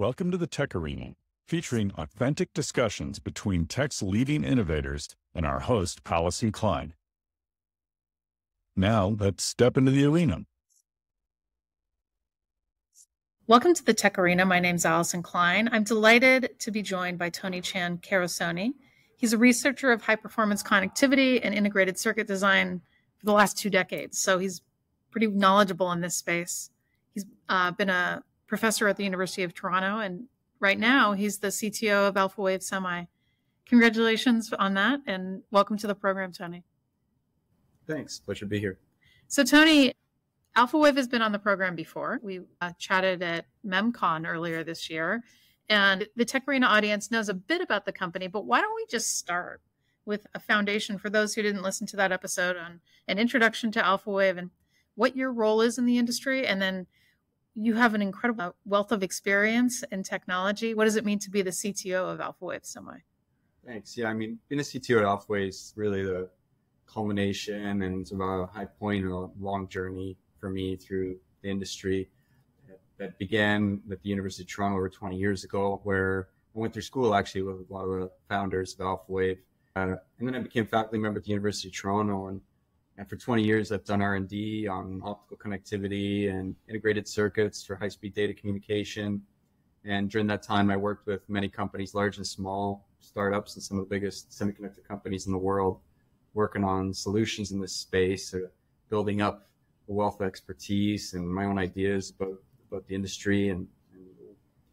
Welcome to the Tech Arena, featuring authentic discussions between tech's leading innovators and our host, Allyson Klein. Now, let's step into the arena. Welcome to the Tech Arena. My name is Allyson Klein. I'm delighted to be joined by Tony Chan Carusone. He's a researcher of high performance connectivity and integrated circuit design for the last two decades. So he's pretty knowledgeable in this space. He's uh, been a professor at the University of Toronto, and right now he's the CTO of Alphawave Semi. Congratulations on that, and welcome to the program, Tony. Thanks. Pleasure to be here. So, Tony, Alphawave has been on the program before. We uh, chatted at MemCon earlier this year, and the Tech Arena audience knows a bit about the company, but why don't we just start with a foundation for those who didn't listen to that episode on an introduction to Alphawave and what your role is in the industry, and then you have an incredible wealth of experience in technology. What does it mean to be the CTO of Alphawave Semi? Thanks. Yeah, I mean, being a CTO at Alphawave is really the culmination and sort of a high point in a long journey for me through the industry that began at the University of Toronto over 20 years ago, where I went through school actually with a lot of the founders of Alphawave. Uh, and then I became faculty member at the University of Toronto and and for 20 years, I've done R&D on optical connectivity and integrated circuits for high-speed data communication. And during that time, I worked with many companies, large and small, startups and some of the biggest semiconductor companies in the world, working on solutions in this space, building up a wealth of expertise and my own ideas about, about the industry and, and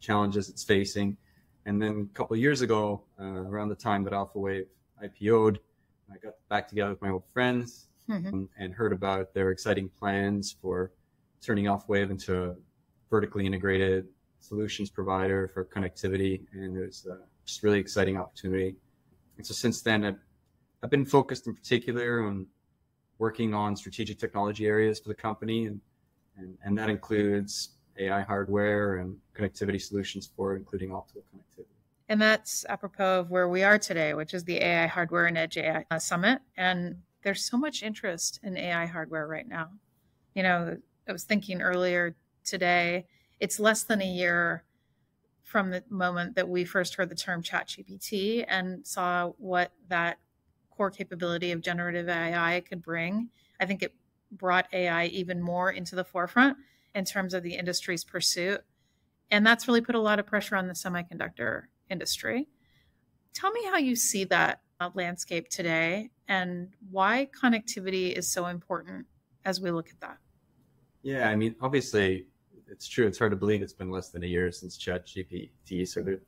challenges it's facing. And then a couple years ago, uh, around the time that Alphawave IPO'd, I got back together with my old friends mm-hmm. and heard about their exciting plans for turning Alphawave into a vertically integrated solutions provider for connectivity. And it was uh, just really exciting opportunity. And so since then, I've, I've been focused in particular on working on strategic technology areas for the company. And, and, and that includes AI hardware and connectivity solutions for including optical connectivity. And that's apropos of where we are today, which is the AI Hardware and Edge AI Summit. And there's so much interest in AI hardware right now. You know, I was thinking earlier today, it's less than a year from the moment that we first heard the term ChatGPT and saw what that core capability of generative AI could bring. I think it brought AI even more into the forefront in terms of the industry's pursuit. And that's really put a lot of pressure on the semiconductor industry. Tell me how you see that uh, landscape today and why connectivity is so important as we look at that. Yeah, I mean, obviously, it's true. It's hard to believe it's been less than a year since ChatGPT sort of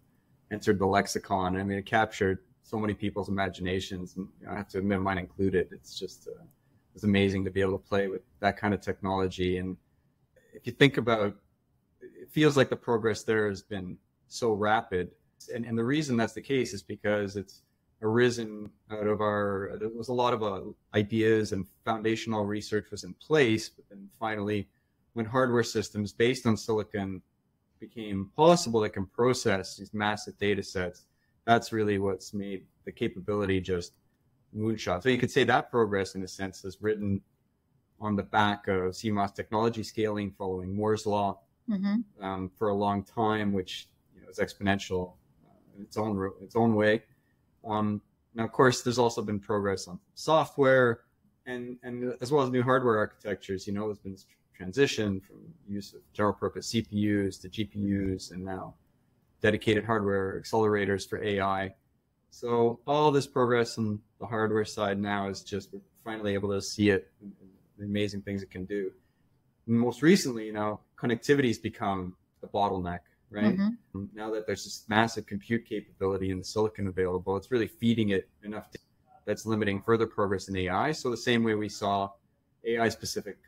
entered the lexicon. I mean, it captured so many people's imaginations, and I have to admit, mine included. It's just uh, it's amazing to be able to play with that kind of technology. And if you think about, it feels like the progress there has been so rapid. And, and the reason that's the case is because it's arisen out of our there was a lot of uh, ideas and foundational research was in place but then finally when hardware systems based on silicon became possible that can process these massive data sets that's really what's made the capability just moonshot so you could say that progress in a sense is written on the back of CMOS technology scaling following Moore's law mm-hmm. um, for a long time which you know, is exponential uh, in its own its own way um, now, of course, there's also been progress on software and, and as well as new hardware architectures. You know, there's been transition from use of general purpose CPUs to GPUs and now dedicated hardware accelerators for AI. So all this progress on the hardware side now is just we're finally able to see it, the amazing things it can do. And most recently, you know, connectivity has become the bottleneck right? Mm-hmm. Now that there's this massive compute capability in the silicon available, it's really feeding it enough that's limiting further progress in AI. So the same way we saw AI specific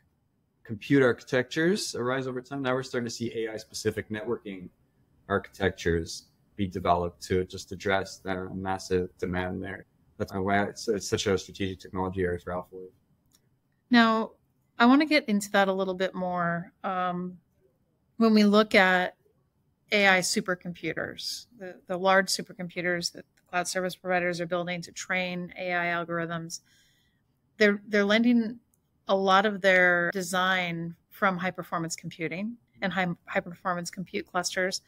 compute architectures arise over time, now we're starting to see AI specific networking architectures be developed to just address that massive demand there. That's why it's, it's such a strategic technology area for Alphawave. Now, I want to get into that a little bit more. Um, when we look at AI supercomputers, the, the large supercomputers that the cloud service providers are building to train AI algorithms. They're they're lending a lot of their design from high performance computing and high, high performance compute clusters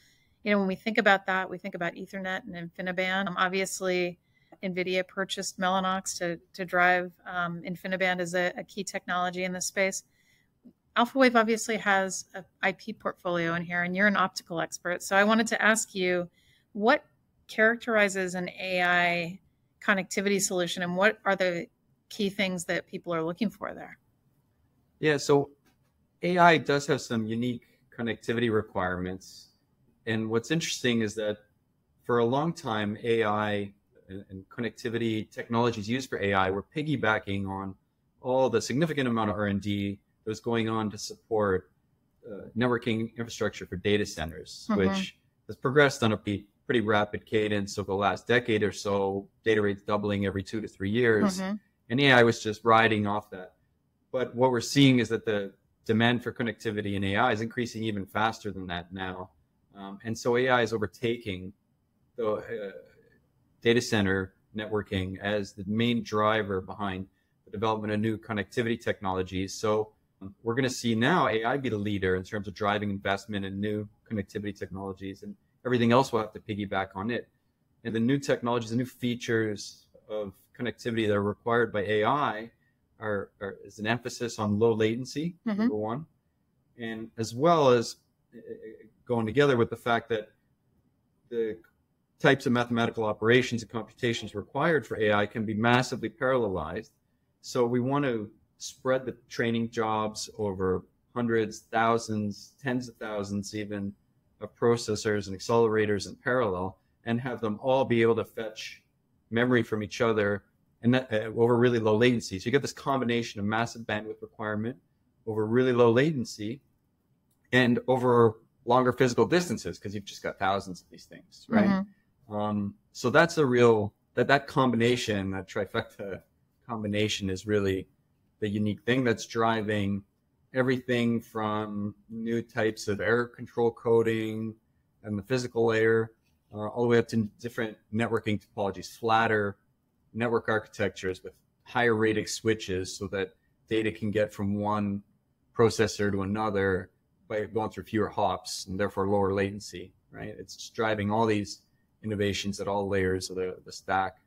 You know, when we think about that, we think about Ethernet and InfiniBand. Um, obviously, NVIDIA purchased Mellanox to, to drive um, InfiniBand as a, a, key technology in this space. AlphaWave obviously has an IP portfolio in here, and you're an optical expert. So I wanted to ask you what characterizes an AI connectivity solution, and what are the key things that people are looking for there? Yeah, so AI does have some unique connectivity requirements. And what's interesting is that for a long time, AI and, and connectivity technologies used for AI were piggybacking on all the significant amount of R&D that was going on to support uh, networking infrastructure for data centers, mm-hmm. which has progressed on a pretty, pretty rapid cadence over the last decade or so, data rates doubling every two to three years. Mm-hmm. And AI was just riding off that. But what we're seeing is that the demand for connectivity in AI is increasing even faster than that now. Um, and so AI is overtaking the uh, data center networking as the main driver behind the development of new connectivity technologies. So we're going to see now AI be the leader in terms of driving investment in new connectivity technologies, and everything else will have to piggyback on it. And the new technologies, the new features of connectivity that are required by AI are, are is an emphasis on low latency, mm-hmm. number one, and as well as uh, going together with the fact that the types of mathematical operations and computations required for AI can be massively parallelized. So we want to spread the training jobs over hundreds, thousands, tens of thousands even of processors and accelerators in parallel and have them all be able to fetch memory from each other and that, uh, over really low latency. So you get this combination of massive bandwidth requirement over really low latency and over longer physical distances because you've just got thousands of these things, right? Mm-hmm. Um, so that's a real that that combination, that trifecta combination, is really the unique thing that's driving everything from new types of error control coding and the physical layer, uh, all the way up to different networking topologies, flatter network architectures with higher radix switches so that data can get from one processor to another by going through fewer hops and therefore lower latency, right? It's driving all these innovations at all layers of the, the stack.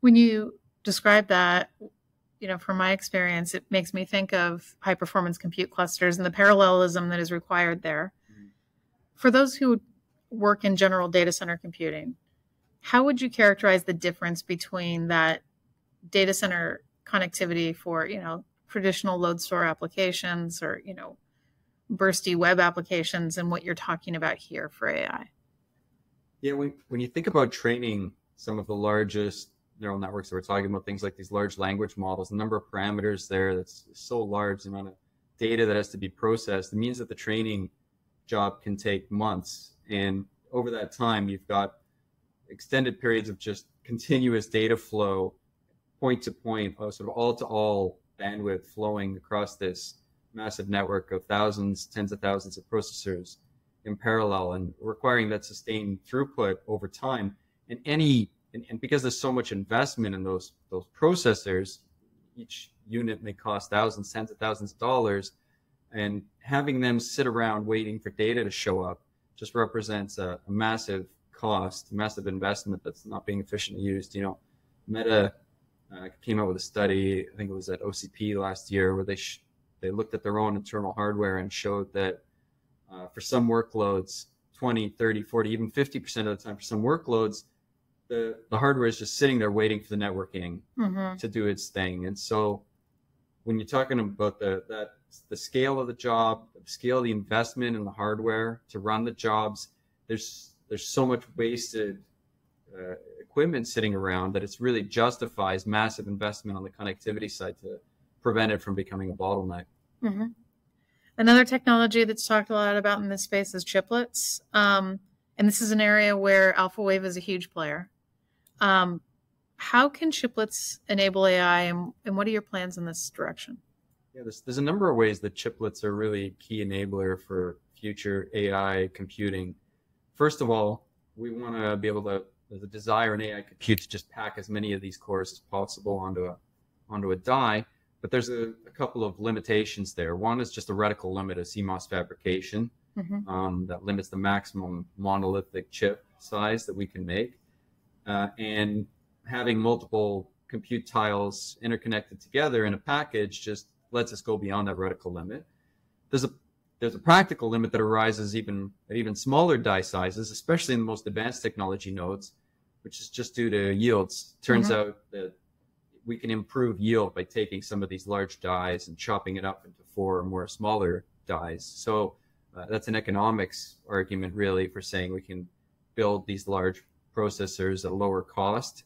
When you describe that, you know, from my experience, it makes me think of high performance compute clusters and the parallelism that is required there. Mm-hmm. For those who work in general data center computing, how would you characterize the difference between that data center connectivity for, you know, traditional load store applications or, you know, bursty web applications and what you're talking about here for AI? Yeah, when, when you think about training some of the largest neural networks that we're talking about, things like these large language models, the number of parameters there that's so large, the amount of data that has to be processed, it means that the training job can take months. And over that time, you've got extended periods of just continuous data flow, point to point, uh, sort of all to all bandwidth flowing across this massive network of thousands, tens of thousands of processors in parallel and requiring that sustained throughput over time. And any and, and because there's so much investment in those those processors, each unit may cost thousands, tens of thousands of dollars, and having them sit around waiting for data to show up just represents a, a massive cost, massive investment that's not being efficiently used. You know, Meta uh, came out with a study, I think it was at OCP last year, where they sh- they looked at their own internal hardware and showed that uh, for some workloads, 20, 30, 40, even 50% of the time for some workloads, the, the hardware is just sitting there waiting for the networking mm-hmm. to do its thing. And so when you're talking about the, that, the scale of the job, the scale of the investment in the hardware to run the jobs, there's there's so much wasted uh, equipment sitting around that it's really justifies massive investment on the connectivity side to prevent it from becoming a bottleneck. Mm-hmm. Another technology that's talked a lot about in this space is chiplets. Um, and this is an area where AlphaWave is a huge player. Um, how can chiplets enable AI, and, and, what are your plans in this direction? Yeah, there's, there's a number of ways that chiplets are really a key enabler for future AI computing. First of all, we want to be able to, there's a desire in AI compute to just pack as many of these cores as possible onto a, onto a die. But there's a, a couple of limitations there. One is just the reticle limit of CMOS fabrication. mm-hmm. um, that limits the maximum monolithic chip size that we can make. Uh, and having multiple compute tiles interconnected together in a package just lets us go beyond that reticle limit. There's a there's a practical limit that arises even at even smaller die sizes, especially in the most advanced technology nodes, which is just due to yields. Turns mm-hmm. out that we can improve yield by taking some of these large dies and chopping it up into four or more smaller dies. So uh, that's an economics argument, really, for saying we can build these large processors at lower cost.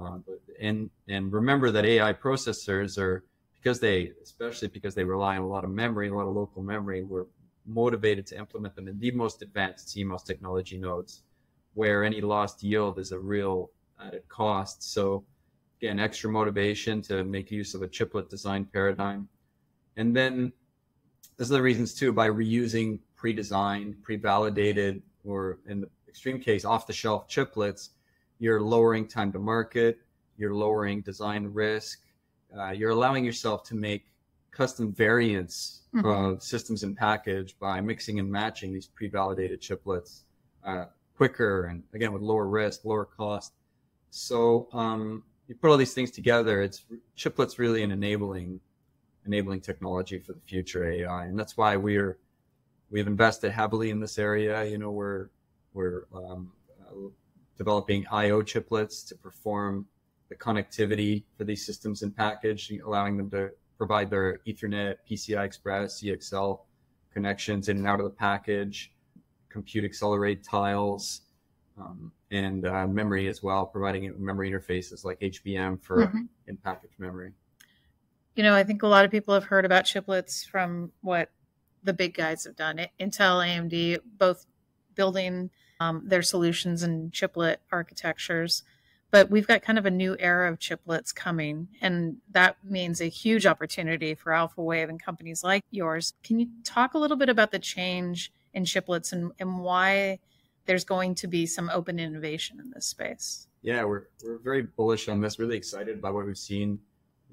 Uh, and and remember that AI processors are because they, especially because they rely on a lot of memory, a lot of local memory, we're motivated to implement them in the most advanced CMOS technology nodes, where any lost yield is a real added cost. So again, extra motivation to make use of a chiplet design paradigm. And then there's other reasons too, by reusing pre-designed, pre-validated, or in the extreme case, off-the-shelf chiplets, you're lowering time to market, you're lowering design risk, uh, you're allowing yourself to make custom variants mm-hmm. of systems and package by mixing and matching these pre-validated chiplets uh, quicker and again with lower risk, lower cost. So um, you put all these things together. It's chiplets really an enabling enabling technology for the future AI, and that's why we're we've invested heavily in this area. You know, we're we're um, uh, developing I/O chiplets to perform the connectivity for these systems and package, allowing them to provide their Ethernet, PCI Express, CXL connections in and out of the package, compute accelerate tiles, um, and uh, memory as well, providing memory interfaces like HBM for mm-hmm. in package memory. You know, I think a lot of people have heard about chiplets from what the big guys have done. Intel, AMD, both building um, their solutions in chiplet architectures. But we've got kind of a new era of chiplets coming and that means a huge opportunity for alphawave and companies like yours. Can you talk a little bit about the change in chiplets and, and why there's going to be some open innovation in this space? Yeah we're, we're very bullish on this really excited by what we've seen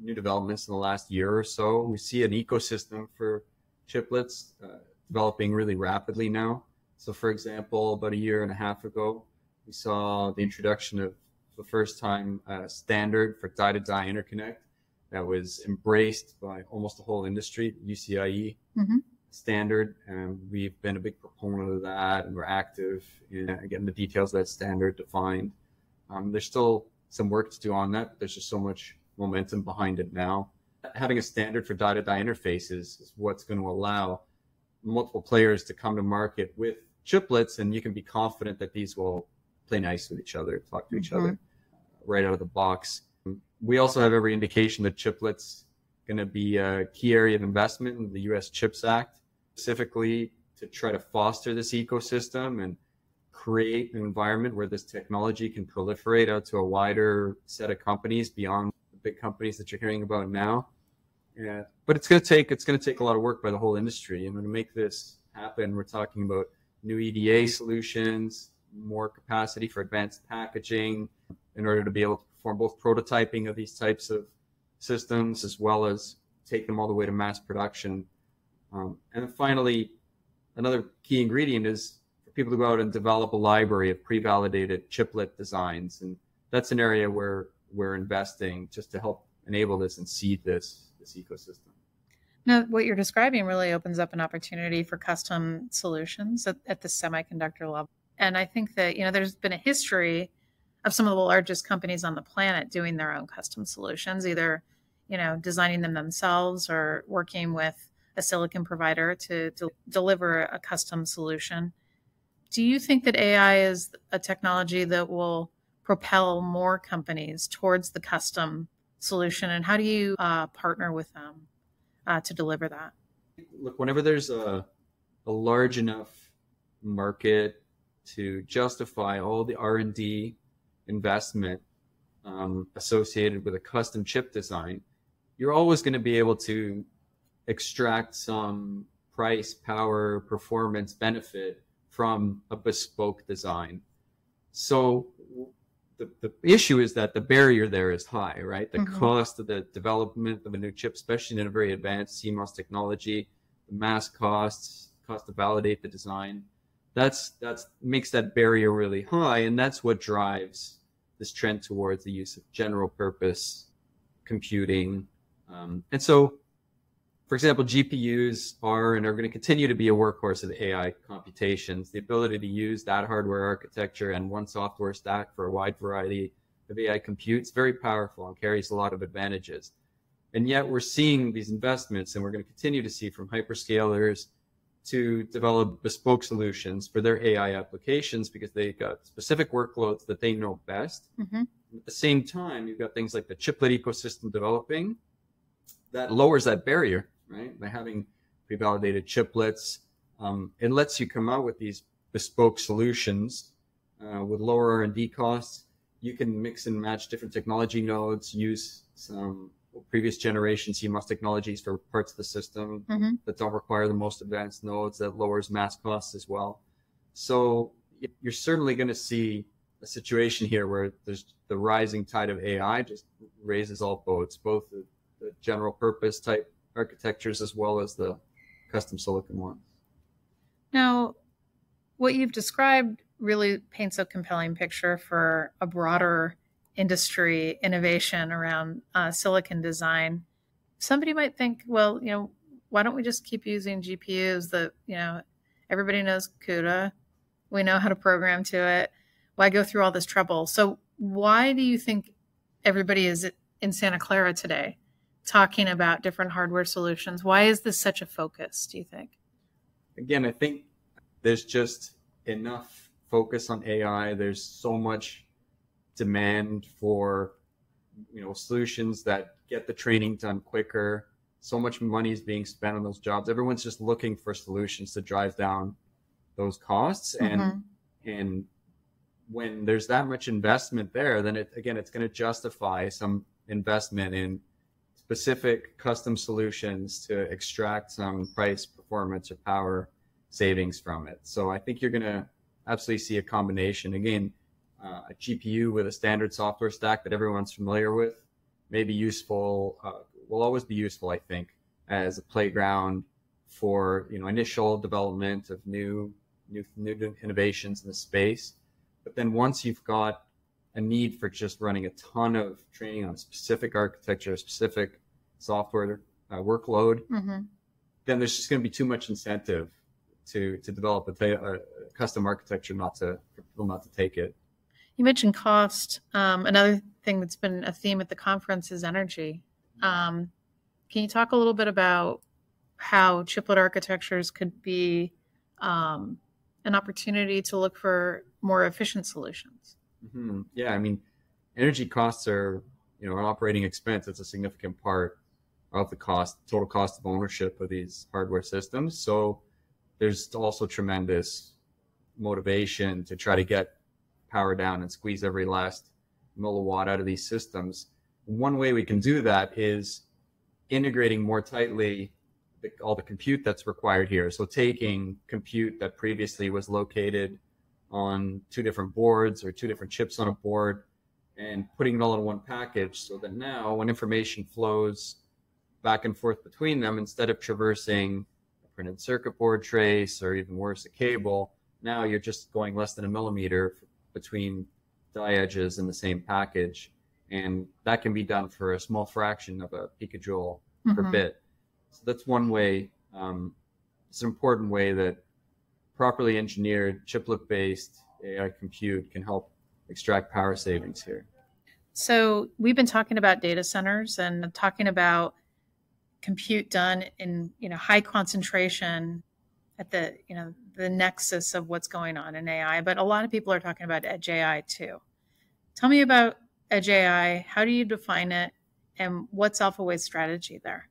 new developments in the last year or so. We see an ecosystem for chiplets uh, developing really rapidly now so for example about a year and a half ago we saw the introduction of the first time uh, standard for die to die interconnect that was embraced by almost the whole industry, UCIe mm-hmm. standard. And we've been a big proponent of that and we're active in getting the details of that standard defined. Um, there's still some work to do on that, but there's just so much momentum behind it now. Having a standard for die to die interfaces is what's going to allow multiple players to come to market with chiplets and you can be confident that these will play nice with each other, talk to each mm-hmm. other right out of the box. We also have every indication that chiplets going to be a key area of investment in the U.S. CHIPS Act, specifically to try to foster this ecosystem and create an environment where this technology can proliferate out to a wider set of companies beyond the big companies that you're hearing about now. Yeah, but it's going to take it's going to take a lot of work by the whole industry. And to make this happen, we're talking about new EDA solutions, more capacity for advanced packaging, in order to be able to perform both prototyping of these types of systems as well as take them all the way to mass production. Um, and then finally, another key ingredient is for people to go out and develop a library of pre-validated chiplet designs. And that's an area where we're investing just to help enable this and seed this, this ecosystem. Now, what you're describing really opens up an opportunity for custom solutions at, at the semiconductor level. And I think that, you know, there's been a history of some of the largest companies on the planet doing their own custom solutions, either you know designing them themselves or working with a silicon provider to, deliver a custom solution. Do you think that AI is a technology that will propel more companies towards the custom solution, and how do you uh, partner with them uh, to deliver that? Look, whenever there's a, a large enough market to justify all the R and D investment um, associated with a custom chip design, you're always going to be able to extract some price, power, performance benefit from a bespoke design. So the, the issue is that the barrier there is high, right? The mm-hmm. cost of the development of a new chip, especially in a very advanced CMOS technology, the mask costs, cost to validate the design. That's that's makes that barrier really high, and that's what drives this trend towards the use of general purpose computing. Um, and so, for example, GPUs are and are going to continue to be a workhorse of AI computations. The ability to use that hardware architecture and one software stack for a wide variety of AI compute is very powerful and carries a lot of advantages. And yet we're seeing these investments and we're going to continue to see from hyperscalers to develop bespoke solutions for their AI applications because they've got specific workloads that they know best. Mm-hmm. At the same time, you've got things like the chiplet ecosystem developing that lowers that barrier, right? By having pre-validated chiplets, um, it lets you come out with these bespoke solutions uh, with lower R&D costs. You can mix and match different technology nodes, use some previous generation CMOS technologies for parts of the system mm-hmm. that don't require the most advanced nodes that lowers mask costs as well. So you're certainly going to see a situation here where there's the rising tide of AI just raises all boats, both the, the general purpose type architectures as well as the custom silicon ones. Now, what you've described really paints a compelling picture for a broader industry innovation around uh, silicon design, somebody might think, well, you know, why don't we just keep using GPUs that, you know, everybody knows CUDA, we know how to program to it. Why go through all this trouble? So, why do you think everybody is in Santa Clara today talking about different hardware solutions? Why is this such a focus, do you think? Again, I think there's just enough focus on AI. There's so much demand for you know solutions that get the training done quicker so much money is being spent on those jobs everyone's just looking for solutions to drive down those costs and mm-hmm. and when there's that much investment there then it again it's going to justify some investment in specific custom solutions to extract some price performance or power savings from it so i think you're going to absolutely see a combination again uh, a GPU with a standard software stack that everyone's familiar with may be useful, uh, will always be useful, I think, as a playground for you know initial development of new new new innovations in the space. But then once you've got a need for just running a ton of training on a specific architecture, a specific software uh, workload, mm-hmm. then there's just going to be too much incentive to to develop a, a, custom architecture not to for people not to take it. You mentioned cost. Um, another thing that's been a theme at the conference is energy. Um, can you talk a little bit about how chiplet architectures could be um, an opportunity to look for more efficient solutions? Mm-hmm. Yeah, I mean, energy costs are, you know, an operating expense. It's a significant part of the cost, total cost of ownership of these hardware systems. So there's also tremendous motivation to try to get power down and squeeze every last milliwatt out of these systems. One way we can do that is integrating more tightly the, all the compute that's required here. So taking compute that previously was located on two different boards or two different chips on a board and putting it all in one package so that now when information flows back and forth between them, instead of traversing a printed circuit board trace or even worse, a cable, now you're just going less than a millimeter between die edges in the same package. And that can be done for a small fraction of a picojoule mm-hmm. per bit. So that's one way. Um, it's an important way that properly engineered chiplet based AI compute can help extract power savings here. So we've been talking about data centers and talking about compute done in you know high concentration at the you know the nexus of what's going on in AI, but a lot of people are talking about edge AI too. Tell me about edge AI. How do you define it, and what's AlphaWave's strategy there?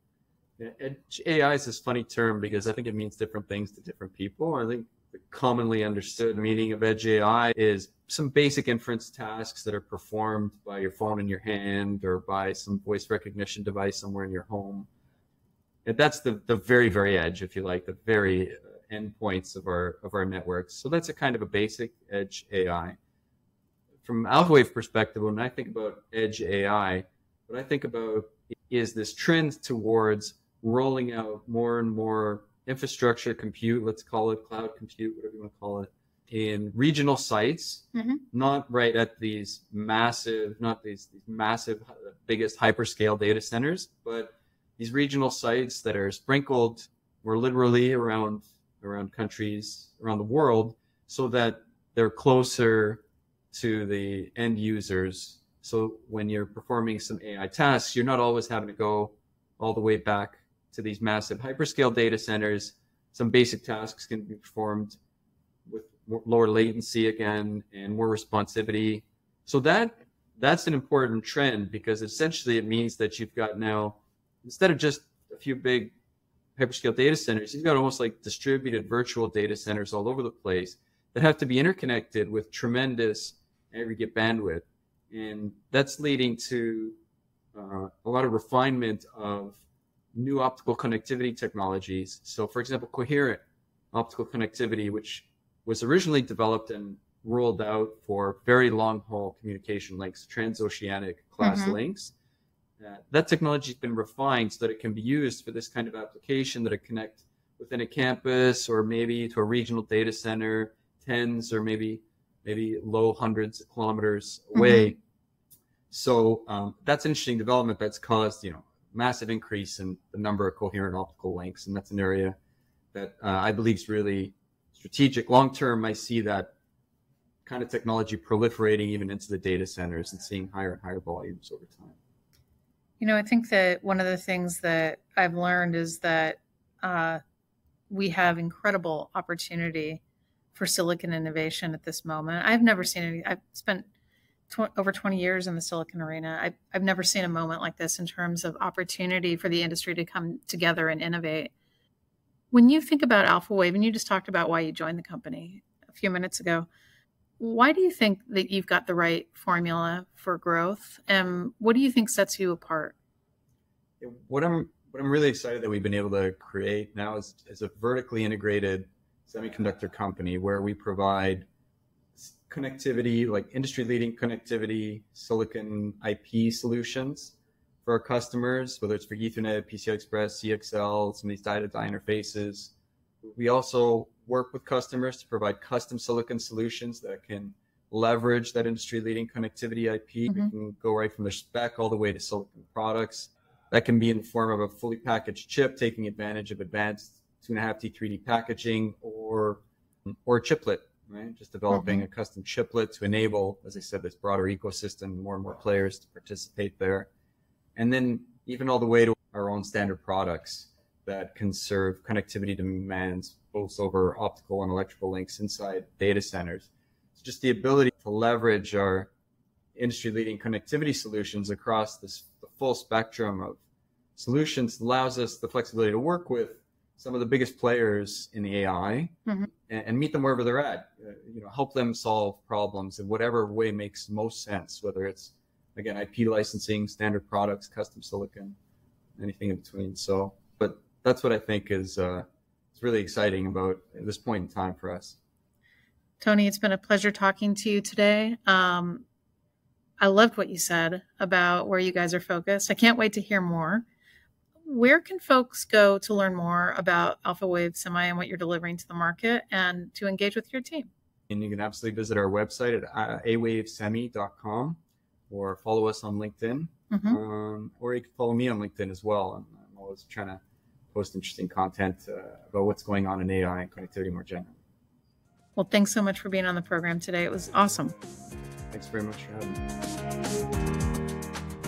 Yeah, edge AI is this funny term because I think it means different things to different people. I think the commonly understood meaning of edge AI is some basic inference tasks that are performed by your phone in your hand or by some voice recognition device somewhere in your home. And that's the, the very, very edge, if you like, the very uh, endpoints of our of our networks. So that's a kind of a basic edge AI. From AlphaWave perspective, when I think about edge AI, what I think about is this trend towards rolling out more and more infrastructure compute, let's call it cloud compute, whatever you want to call it, in regional sites, mm-hmm. not right at these massive, not these, these massive, uh, biggest hyperscale data centers, but these regional sites that are sprinkled or literally around around countries around the world, so that they're closer to the end users. So when you're performing some AI tasks, you're not always having to go all the way back to these massive hyperscale data centers. Some basic tasks can be performed with lower latency again and more responsivity. So that that's an important trend because essentially it means that you've got now instead of just a few big hyperscale data centers, you've got almost like distributed virtual data centers all over the place that have to be interconnected with tremendous aggregate bandwidth. And that's leading to uh, a lot of refinement of new optical connectivity technologies. So, for example, coherent optical connectivity, which was originally developed and rolled out for very long haul communication links, transoceanic class mm-hmm. links. Uh, that technology has been refined so that it can be used for this kind of application that it connect within a campus or maybe to a regional data center, tens or maybe maybe low hundreds of kilometers away. Mm-hmm. So um, that's an interesting development that's caused you know massive increase in the number of coherent optical links, and that's an area that uh, I believe is really strategic. Long term, I see that kind of technology proliferating even into the data centers and seeing higher and higher volumes over time. You know, I think that one of the things that I've learned is that uh, we have incredible opportunity for silicon innovation at this moment. I've never seen any. I've spent tw- over 20 years in the silicon arena. I've, I've never seen a moment like this in terms of opportunity for the industry to come together and innovate. When you think about Alphawave, and you just talked about why you joined the company a few minutes ago, why do you think that you've got the right formula for growth? And what do you think sets you apart? What I'm what I'm really excited that we've been able to create now is, is a vertically integrated semiconductor company where we provide connectivity, like industry leading connectivity, silicon IP solutions for our customers, whether it's for Ethernet, PCI Express, CXL, some of these die to die interfaces. We also work with customers to provide custom silicon solutions that can leverage that industry leading connectivity IP. Mm-hmm. We can go right from the spec all the way to silicon products. That can be in the form of a fully packaged chip, taking advantage of advanced two and a half D 3D packaging or, or a chiplet, right? Just developing mm-hmm. a custom chiplet to enable, as I said, this broader ecosystem, more and more players to participate there. And then even all the way to our own standard products that can serve connectivity demands both over optical and electrical links inside data centers. It's just the ability to leverage our industry leading connectivity solutions across this the full spectrum of solutions allows us the flexibility to work with some of the biggest players in the AI mm-hmm. and, and, meet them wherever they're at. Uh, you know, help them solve problems in whatever way makes most sense, whether it's again IP licensing, standard products, custom silicon, anything in between. So, but that's what I think is uh, is really exciting about this point in time for us. Tony, it's been a pleasure talking to you today. Um, I loved what you said about where you guys are focused. I can't wait to hear more where can folks go to learn more about Alpha Wave Semi and what you're delivering to the market and to engage with your team? And you can absolutely visit our website at uh, awavesemi.com or follow us on LinkedIn. Mm-hmm. Um, or you can follow me on LinkedIn as well. I'm, I'm always trying to post interesting content uh, about what's going on in AI and connectivity more generally. Well, thanks so much for being on the program today. It was awesome. Thanks very much for having me.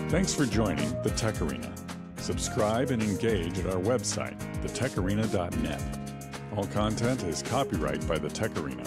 Thanks for joining the Tech Arena. Subscribe and engage at our website, thetecharena.net. All content is copyright by the Tech Arena.